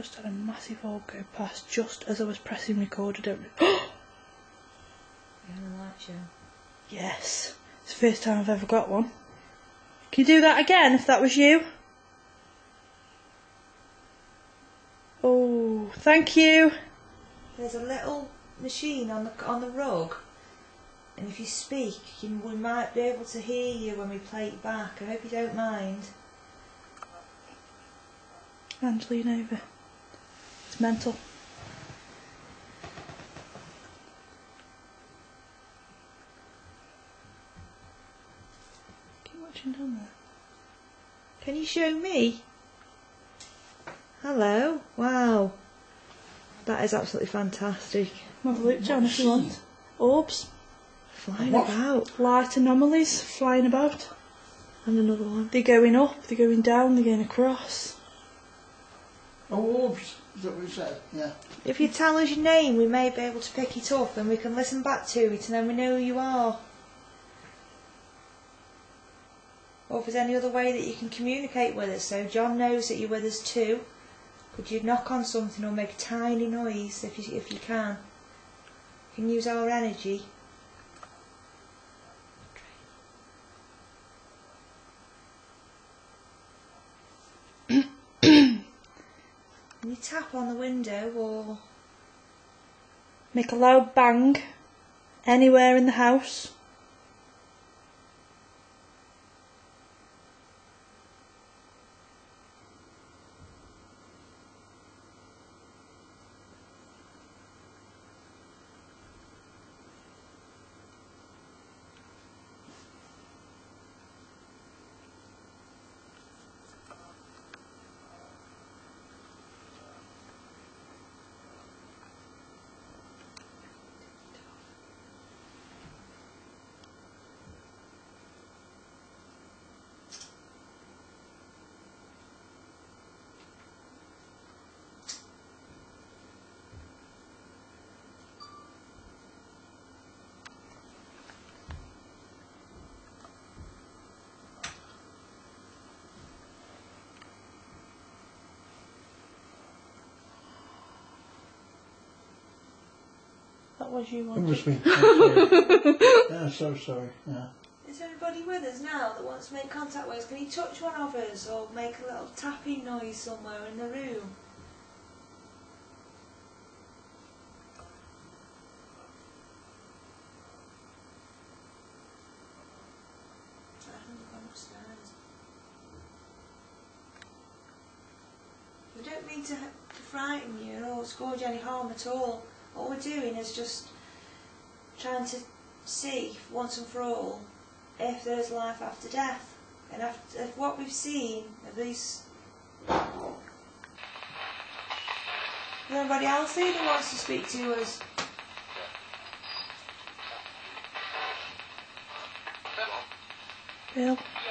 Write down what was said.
just had a massive hole go past just as I was pressing record. I don't. You having a light show? yes, it's the first time I've ever got one. Can you do that again if that was you? Oh, thank you. There's a little machine on the on the rug, and if you speak, you, we might be able to hear you when we play it back. I hope you don't mind. Angelina over. It's mental. Keep watching down there. Can you show me? Hello. Wow. That is absolutely fantastic. Have a look, John, if you want. Orbs, Flying What? about. light anomalies flying about. And another one. They're going up, they're going down, they're going across. Oh, orbs, is that what you said? Yeah. If you tell us your name, we may be able to pick it up and we can listen back to it and then we know who you are. Or if there's any other way that you can communicate with us so John knows that you're with us too. Could you knock on something or make a tiny noise if you, if you can? You can use our energy. Tap on the window or Make a loud bang anywhere in the house. That was you It one. was me. I'm sorry. yeah, so sorry. Yeah. Is there anybody with us now that wants to make contact with us? Can you touch one of us or make a little tapping noise somewhere in the room? I haven't gone upstairs. We don't mean to, to frighten you or cause you any harm at all. All we're doing is just trying to see once and for all if there's life after death. And after, if what we've seen of these. Is there anybody else here that wants to speak to us? Bill. Yeah,